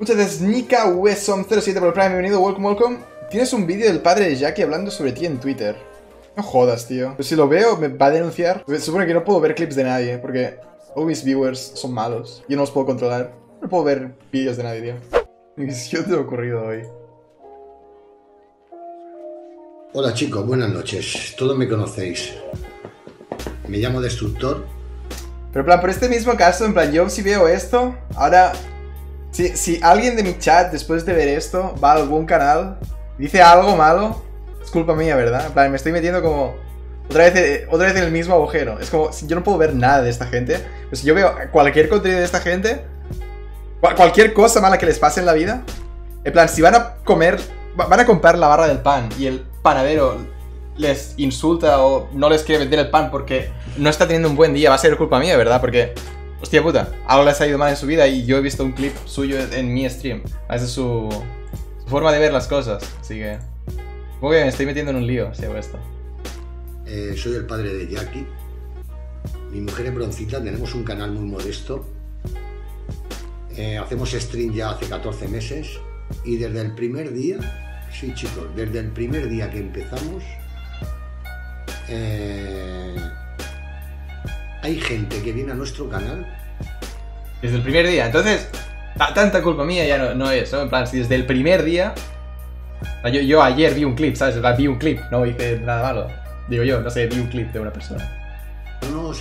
Muchas gracias, Nika Wesom07 por el Prime. Bienvenido, welcome, welcome. Tienes un vídeo del padre de Jackie hablando sobre ti en Twitter. No jodas, tío. Pero si lo veo, me va a denunciar. Se supone que no puedo ver clips de nadie, porque todos mis viewers son malos. Yo no los puedo controlar. No puedo ver vídeos de nadie, tío. ¿Qué te ha ocurrido hoy? Hola chicos, buenas noches. Todos me conocéis. Me llamo Destructor. Pero en plan, por este mismo caso, en plan, yo si veo esto, ahora... Si, alguien de mi chat, después de ver esto, va a algún canal, dice algo malo, es culpa mía, ¿verdad? En plan, me estoy metiendo como... Otra vez, eh, otra vez en el mismo agujero. Es como, si yo no puedo ver nada de esta gente. Pues si yo veo cualquier contenido de esta gente, cual- cualquier cosa mala que les pase en la vida, en plan, si van a comer, va- van a comprar la barra del pan y el panadero les insulta o no les quiere vender el pan porque no está teniendo un buen día, va a ser culpa mía, ¿verdad? Porque, hostia puta, algo les ha ido mal en su vida y yo he visto un clip suyo en mi stream. Esa es su, su forma de ver las cosas, así que... Supongo que me estoy metiendo en un lío si hago esto. Eh, soy el padre de Jackie. Mi mujer es Broncita. Tenemos un canal muy modesto. Eh, hacemos stream ya hace 14 meses. Y desde el primer día, sí chicos, desde el primer día que empezamos, eh, hay gente que viene a nuestro canal Desde el primer día, entonces, ta- tanta culpa mía ya no, no es, ¿no? En plan, si desde el primer día... Yo, yo ayer vi un clip, ¿sabes? Vi un clip, no hice nada malo. Digo yo, no sé, vi un clip de una persona.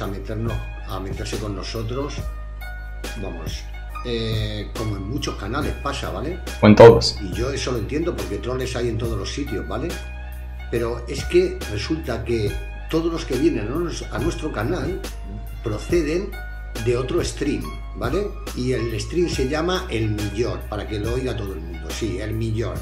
a meternos, a meterse con nosotros, vamos, eh, como en muchos canales pasa, ¿vale? O en todos. Y yo eso lo entiendo porque troles hay en todos los sitios, ¿vale? Pero es que resulta que todos los que vienen a nuestro canal proceden de otro stream, ¿vale? Y el stream se llama El Millón, para que lo oiga todo el mundo, sí, El Millón.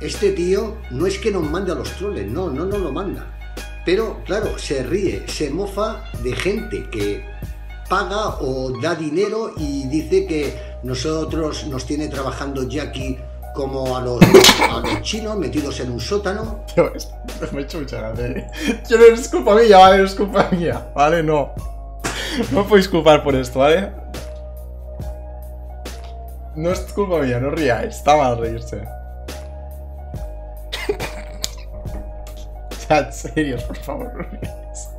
Este tío no es que nos mande a los troles, no, no nos lo manda. Pero claro, se ríe, se mofa de gente que paga o da dinero y dice que nosotros nos tiene trabajando Jackie como a los, chinos metidos en un sótano. Tío, es- me he hecho mucha gracia. Yo no es culpa mía, ¿vale? No es culpa mía, ¿vale? No. No podéis culpar por esto, ¿vale? No es culpa mía, no ríais. Está mal reírse. Chat, serios, por favor, no ríais.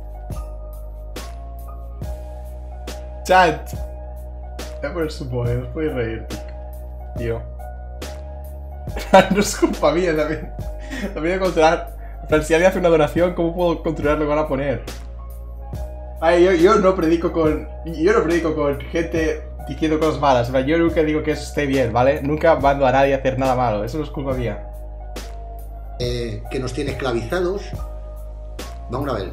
Chat. Voy a poner su poder, os podéis reír, tío. no es culpa mía también. También de controlar. Alguien hace una donación, ¿cómo puedo controlar lo que van a poner? Ay, yo, no predico con. Yo no predico con gente diciendo cosas malas. Yo nunca digo que eso esté bien, ¿vale? Nunca mando a nadie a hacer nada malo. Eso no es culpa mía. eh, que nos tiene esclavizados. Vamos a ver.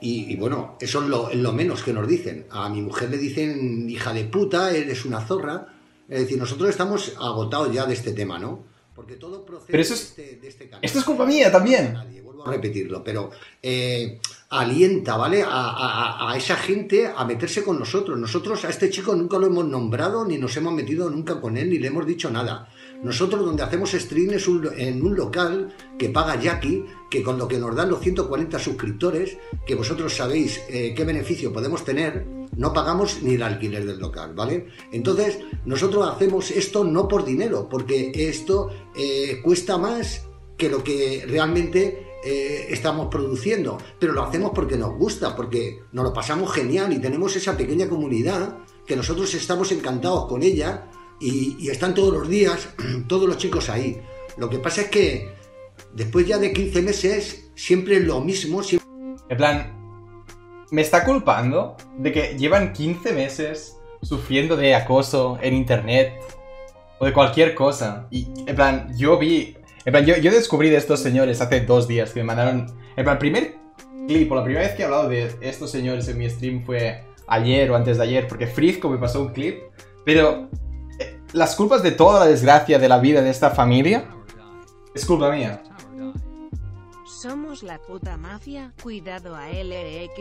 Y, y bueno, eso es lo, es lo menos que nos dicen. A mi mujer le dicen hija de puta, eres una zorra. Es decir, nosotros estamos agotados ya de este tema, ¿no? Porque todo procede Pero eso es- de, este, de este canal. Esto es culpa mía también. Nadie, vuelvo a repetirlo, pero eh, alienta, ¿vale? A, a- a esa gente a meterse con nosotros. Nosotros a este chico nunca lo hemos nombrado, ni nos hemos metido nunca con él, ni le hemos dicho nada. Nosotros donde hacemos stream es un- en un local que paga Jackie, que con lo que nos dan los 140 suscriptores, que vosotros sabéis eh, qué beneficio podemos tener, no pagamos ni el alquiler del local, ¿vale? Entonces, nosotros hacemos esto no por dinero, porque esto eh, cuesta más que lo que realmente eh, estamos produciendo, pero lo hacemos porque nos gusta, porque nos lo pasamos genial y tenemos esa pequeña comunidad que nosotros estamos encantados con ella y, están todos los días todos los chicos ahí. Lo que pasa es que después ya de 15 meses, siempre lo mismo, siempre En plan, me está culpando de que llevan 15 meses sufriendo de acoso en internet o de cualquier cosa. Y, en plan, yo vi. En plan, yo, yo descubrí de estos señores hace dos días que me mandaron. En plan, el primer clip o la primera vez que he hablado de estos señores en mi stream fue ayer o antes de ayer, porque Frisco me pasó un clip. Pero eh, las culpas de toda la desgracia de la vida de esta familia es culpa mía. Somos la puta mafia, cuidado a LXLCAPO,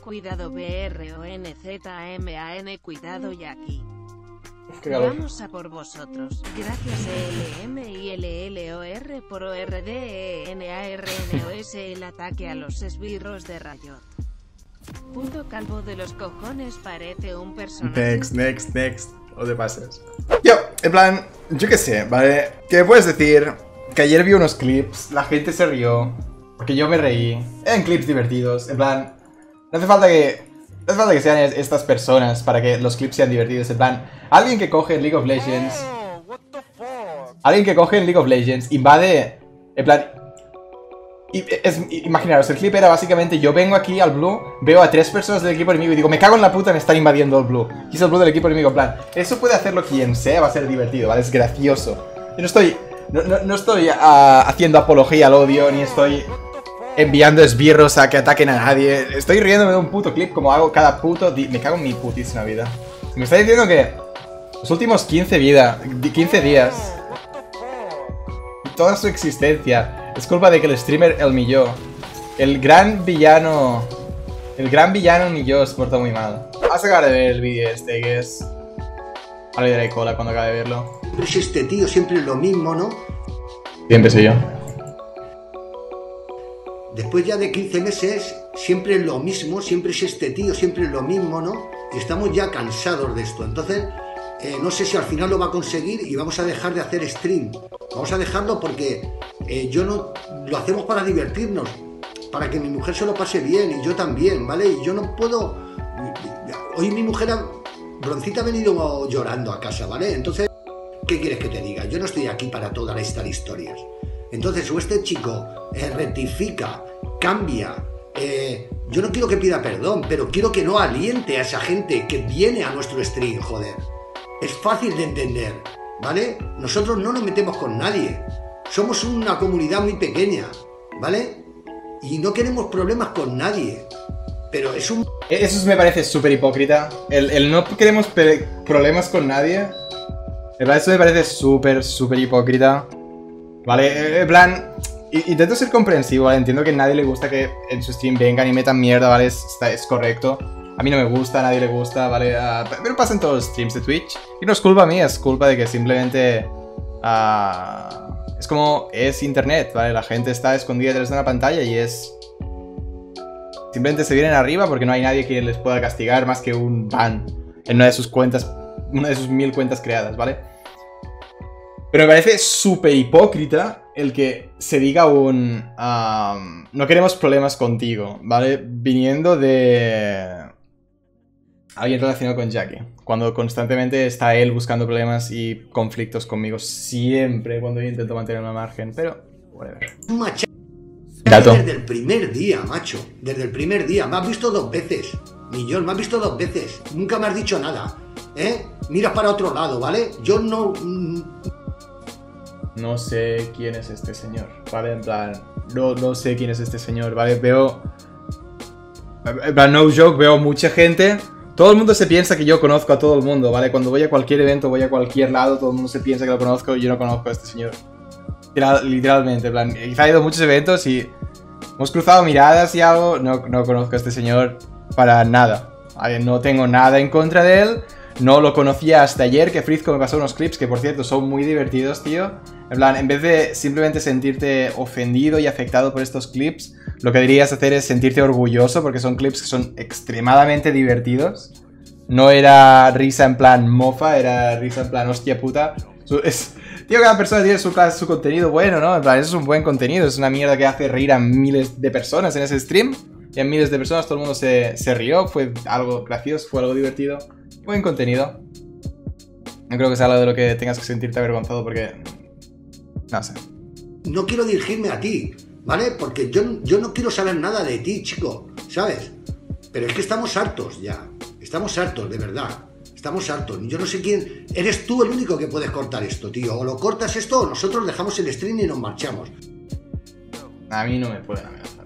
cuidado BRONZMAN, cuidado Jackie. Vamos a por vosotros. Gracias LM y LLOR por ORDENARNOS el ataque a los esbirros de Rayot. Puto calvo de los cojones parece un personaje. Next, next, next. o te pases. Yo, en plan, yo qué sé, ¿vale? ¿Qué puedes decir? Que ayer vi unos clips, la gente se rió, porque yo me reí. Eran clips divertidos, en plan, no hace falta que... No hace falta que sean es- estas personas para que los clips sean divertidos, en plan, alguien que coge League of Legends... Alguien que coge en League of Legends, invade... En plan, es, imaginaros, el clip era básicamente yo vengo aquí al blue, veo a tres personas del equipo enemigo y digo, me cago en la puta, me están invadiendo el blue. Y es el blue del equipo enemigo, en plan, eso puede hacerlo quien sea, va a ser divertido, ¿vale? Es gracioso. Yo no estoy, no, no- no estoy ah, haciendo apología al odio, ni estoy enviando esbirros a que ataquen a nadie. Estoy riéndome de un puto clip como hago cada puto Me cago en mi putísima vida. Me está diciendo que los últimos 15 vida, di- 15 días toda su existencia. Es culpa de que el streamer El Milló, el gran villano, el gran villano Milló se porta muy mal. Vas a acabar de ver el vídeo este que es... Ahora le daré cola cuando acabe de verlo. Siempre es este tío, siempre lo mismo, ¿no? Siempre soy yo. Después ya de 15 meses, siempre es lo mismo, siempre es este tío, siempre es lo mismo, ¿no? Y estamos ya cansados de esto. Entonces, eh, no sé si al final lo va a conseguir y vamos a dejar de hacer stream. Vamos a dejarlo porque eh, yo no lo hacemos para divertirnos, para que mi mujer se lo pase bien y yo también, ¿vale? Y yo no puedo. Hoy mi mujer, ha- Broncita ha venido llorando a casa, ¿vale? Entonces, ¿qué quieres que te diga? Yo no estoy aquí para toda esta de historias. Entonces, o este chico eh, rectifica, cambia. eh, yo no quiero que pida perdón, pero quiero que no aliente a esa gente que viene a nuestro stream, joder. Es fácil de entender, ¿vale? Nosotros no nos metemos con nadie. Somos una comunidad muy pequeña, ¿vale? Y no queremos problemas con nadie. Pero es un E-, Eso me parece súper hipócrita. El, no queremos problemas con nadie. Plan, eso me parece súper, súper hipócrita. Vale, eh, en plan, intento ser comprensivo, ¿vale? Entiendo que a nadie le gusta que en su stream vengan y metan mierda, ¿vale? Es, está- es correcto. A mí no me gusta, a nadie le gusta, ¿vale? Pe- pero pasa en todos los streams de Twitch. Y no es culpa mía, es culpa de que simplemente... ah, es como es internet, ¿vale? La gente está escondida detrás de una pantalla y es... Simplemente se vienen arriba porque no hay nadie que les pueda castigar más que un ban en una de sus cuentas, una de sus mil cuentas creadas, ¿vale? Pero me parece súper hipócrita el que se diga un... no queremos problemas contigo, ¿vale? Viniendo de... Alguien relacionado con Jackie. Cuando constantemente está él buscando problemas y conflictos conmigo. Siempre cuando yo intento mantener una margen. Pero... Whatever. Dato. desde el primer día, macho. Desde el primer día. Me has visto dos veces. Millón, me has visto dos veces. Nunca me has dicho nada. ¿Eh? Miras para otro lado, ¿vale? Yo no. mm, No sé quién es este señor, ¿vale? En plan, no, no sé quién es este señor, ¿vale? Veo... En plan, no joke, veo mucha gente. Todo el mundo se piensa que yo conozco a todo el mundo, ¿vale? Cuando voy a cualquier evento, voy a cualquier lado, todo el mundo se piensa que lo conozco y yo no conozco a este señor. Literal- Literalmente, en plan, quizá he ido a muchos eventos y hemos cruzado miradas y algo, no, no conozco a este señor para nada. No tengo nada en contra de él. No lo conocía hasta ayer que Frizco me pasó unos clips que por cierto son muy divertidos, tío. En plan, en vez de simplemente sentirte ofendido y afectado por estos clips, lo que deberías hacer es sentirte orgulloso porque son clips que son extremadamente divertidos. No era risa en plan mofa, era risa en plan hostia puta. Es, tío, cada persona tiene su, su contenido bueno, ¿no? Eso es un buen contenido, es una mierda que hace reír a miles de personas en ese stream. Y a miles de personas todo el mundo se, se rió, fue algo gracioso, fue algo divertido. Buen contenido. No creo que sea algo de lo que tengas que sentirte avergonzado porque... No sé. no quiero dirigirme a ti, ¿vale? Porque yo, yo no quiero saber nada de ti, chico, ¿sabes? Pero es que estamos hartos ya. Estamos hartos, de verdad. Estamos hartos. Yo no sé quién. Eres tú el único que puedes cortar esto, tío. O lo cortas esto o nosotros dejamos el stream y nos marchamos. A mí no me pueden amenazar.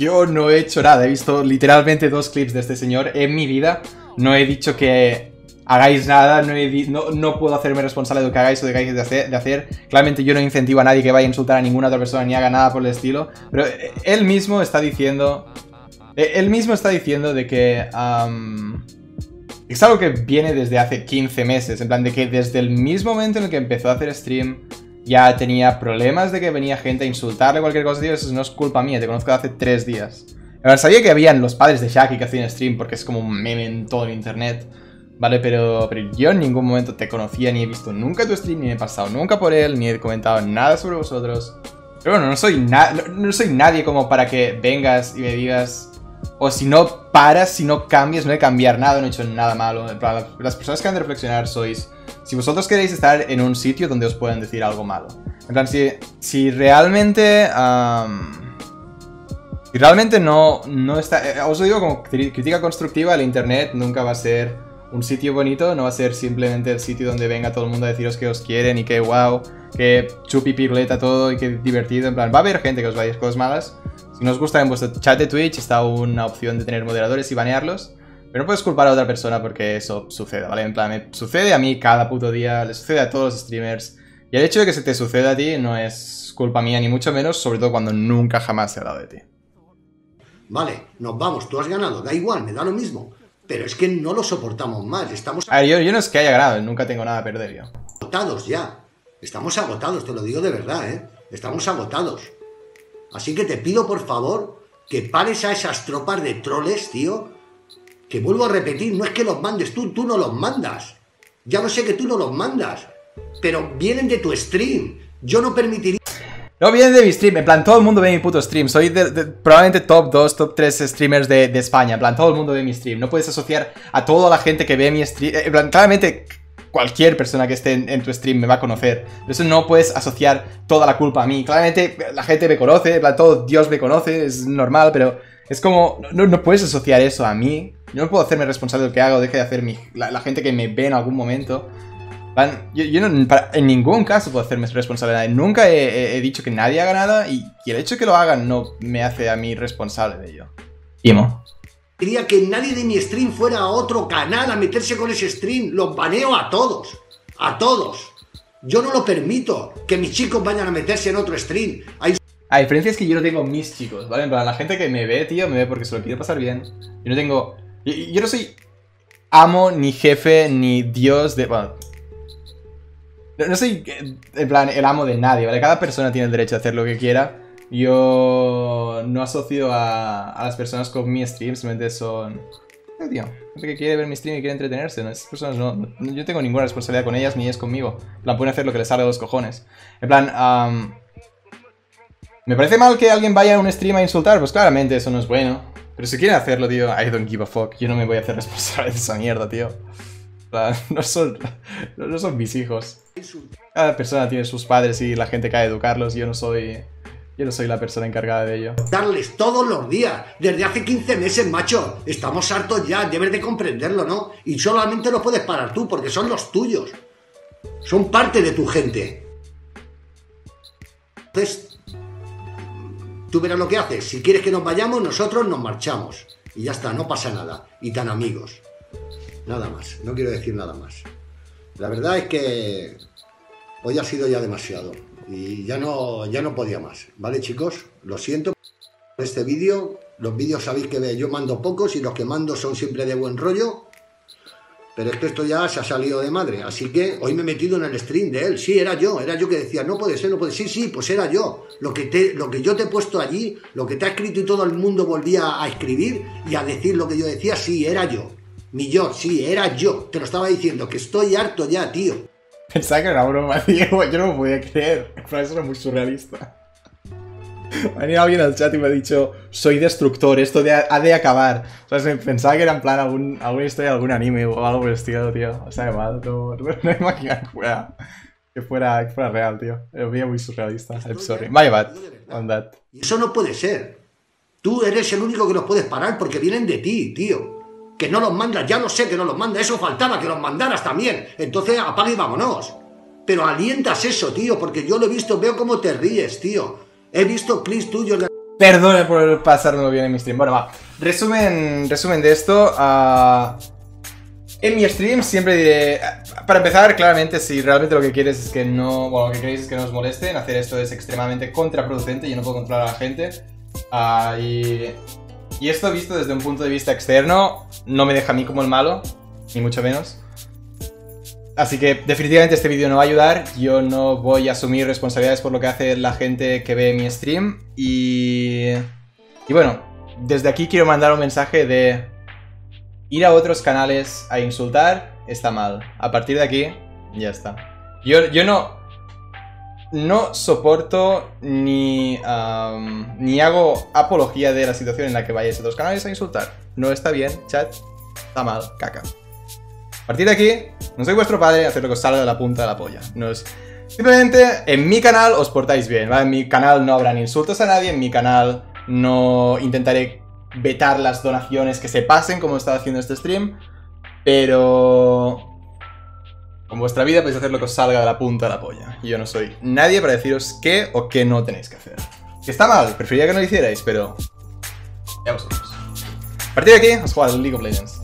Yo no he hecho nada, he visto literalmente dos clips de este señor en mi vida. No he dicho que hagáis nada, no, he no, no puedo hacerme responsable de lo que hagáis o de que hagáis de hacer, de hacer. Claramente yo no incentivo a nadie que vaya a insultar a ninguna otra persona ni haga nada por el estilo. Pero eh, él mismo está diciendo... eh, Él mismo está diciendo de que... es algo que viene desde hace 15 meses, en plan de que desde el mismo momento en el que empezó a hacer stream ya tenía problemas de que venía gente a insultarle cualquier cosa, tío, eso no es culpa mía, te conozco hace 3 días. Sabía que habían los padres de Shaki que hacían stream porque es como un meme en todo el internet, ¿vale? Pero, pero yo en ningún momento te conocía, ni he visto nunca tu stream, ni he pasado nunca por él, ni he comentado nada sobre vosotros. Pero bueno, no soy, na- no soy nadie como para que vengas y me digas... O si no paras, si no cambias, no he cambiar nada, no he hecho nada malo. Las personas que han de reflexionar sois... Si vosotros queréis estar en un sitio donde os puedan decir algo malo. En plan, si, si realmente... am, si realmente no, no está... eh, os lo digo como crítica constructiva, el Internet nunca va a ser un sitio bonito, no va a ser simplemente el sitio donde venga todo el mundo a deciros que os quieren y que wow, que chupi piruleta todo y que divertido. En plan, va a haber gente que os va a decir cosas malas. Si no os gusta en vuestro chat de Twitch está una opción de tener moderadores y banearlos. Pero no puedes culpar a otra persona porque eso sucede, ¿vale? En plan, me sucede a mí cada puto día, le sucede a todos los streamers. Y el hecho de que se te suceda a ti no es culpa mía, ni mucho menos, sobre todo cuando nunca jamás se ha hablado de ti. Vale, nos vamos, tú has ganado, da igual, me da lo mismo. Pero es que no lo soportamos más, estamos A ver, yo, yo no es que haya ganado, nunca tengo nada a perder yo. agotados ya. Estamos agotados, te lo digo de verdad, ¿eh? Estamos agotados. Así que te pido por favor que pares a esas tropas de troles, tío. Que vuelvo a repetir, no es que los mandes tú, tú no los mandas. Ya lo sé que tú no los mandas. Pero vienen de tu stream. Yo no permitiría No viene de mi stream, en plan, todo el mundo ve mi puto stream. Soy probablemente top 2, top 3 streamers de, de España. En plan, todo el mundo ve mi stream. No puedes asociar a toda la gente que ve mi stream. En plan, claramente, cualquier persona que esté en, tu stream me va a conocer. Por eso no puedes asociar toda la culpa a mí. Claramente, la gente me conoce, todo Dios me conoce, es normal, pero es como, no, no puedes asociar eso a mí. Yo no puedo hacerme responsable de lo que hago, deje de hacer la, gente que me ve en algún momento. Yo, en ningún caso puedo hacerme responsable de nadie. Nunca he, dicho que nadie haga nada y, y el hecho de que lo hagan no me hace a mí responsable de ello. Imo. que nadie de mi stream fuera a otro canal a meterse con ese stream. Los baneo a todos. A todos. Yo no lo permito que mis chicos vayan a meterse en otro stream. Hay La diferencia es que yo no tengo mis chicos, ¿vale? En plan, la gente que me ve, tío, me ve porque se lo quiere pasar bien. Yo no tengo... Yo, no soy amo, ni jefe, ni dios de... Bueno, no, no soy, eh, en plan, el amo de nadie, ¿vale? Cada persona tiene el derecho a hacer lo que quiera. Yo no asocio a, a las personas con mi stream, simplemente son... eh, Tío, gente que quiere ver mi stream y quiere entretenerse, ¿no? Esas personas no, no- Yo tengo ninguna responsabilidad con ellas ni ellas conmigo. En plan, pueden hacer lo que les salga de los cojones. En plan, am, ¿Me parece mal que alguien vaya a un stream a insultar? Pues claramente eso no es bueno. Pero si quieren hacerlo, tío, I don't give a fuck. Yo no me voy a hacer responsable de esa mierda, tío. No son, no son mis hijos. Cada persona tiene sus padres y la gente a educarlos. Yo no soy. Yo no soy la persona encargada de ello. darles todos los días, desde hace 15 meses, macho. Estamos hartos ya, debes de comprenderlo, ¿no? Y solamente lo puedes parar tú, porque son los tuyos. Son parte de tu gente. Entonces, tú verás lo que haces. Si quieres que nos vayamos, nosotros nos marchamos. Y ya está, no pasa nada. Y tan amigos. Nada más, no quiero decir nada más. La verdad es que hoy ha sido ya demasiado. Y ya no, ya no podía más. ¿Vale, chicos? Lo siento por este vídeo. Los vídeos sabéis que yo mando pocos y los que mando son siempre de buen rollo. Pero es que esto ya se ha salido de madre. Así que hoy me he metido en el stream de él. Sí, era yo. Era yo que decía, no puede ser, no puede ser. Sí, sí, pues era yo. Lo que, te, lo que yo te he puesto allí, lo que te ha escrito y todo el mundo volvía a escribir y a decir lo que yo decía, sí, era yo. Mi yo, sí, era yo. Te lo estaba diciendo, que estoy harto ya, tío. Pensaba que era una broma, tío. Yo no me podía creer. Eso era muy surrealista. Ha venido alguien al chat y me ha dicho, soy destructor, esto de- ha de acabar. O sea, pensaba que era en plan algún, alguna historia de algún anime o algo por el estilo, tío. O sea, mal, no, no, no imaginaba que fuera, que fuera, que fuera real, tío. Lo veía muy surrealista. I'm sorry. My bad on that. Y eso no puede ser. Tú eres el único que los puedes parar porque vienen de ti, tío. Que no los mandas, ya lo sé que no los mandas, eso faltaba, que los mandaras también. Entonces apaga y vámonos. Pero alientas eso, tío, porque yo lo he visto, veo cómo te ríes, tío. He visto clips tuyos de Perdone por pasármelo bien en mi stream. Bueno, va. Resumen, resumen de esto. ah, en mi stream siempre diré. Para empezar, claramente, si realmente lo que quieres es que no. Bueno, lo que queréis es que no os molesten, hacer esto es extremadamente contraproducente. Yo no puedo controlar a la gente. Y. Y esto visto desde un punto de vista externo, no me deja a mí como el malo, ni mucho menos. Así que definitivamente este vídeo no va a ayudar. Yo no voy a asumir responsabilidades por lo que hace la gente que ve mi stream. Y. Y bueno, desde aquí quiero mandar un mensaje de. ir a otros canales a insultar está mal. A partir de aquí, ya está. Yo, yo no. No soporto ni. ni hago apología de la situación en la que vayáis a otros canales a insultar. No está bien, chat. Está mal, caca. A partir de aquí, no soy vuestro padre, haced lo que os salga de la punta de la polla. No es. Simplemente en mi canal os portáis bien, ¿vale? En mi canal no habrán insultos a nadie, en mi canal no intentaré vetar las donaciones que se pasen como he estado haciendo este stream, pero con vuestra vida podéis hacer lo que os salga de la punta de la polla. Yo no soy nadie para deciros qué o qué no tenéis que hacer. Que está mal, preferiría que no lo hicierais, pero... Ya vosotros. A partir de aquí, os juego al League of Legends.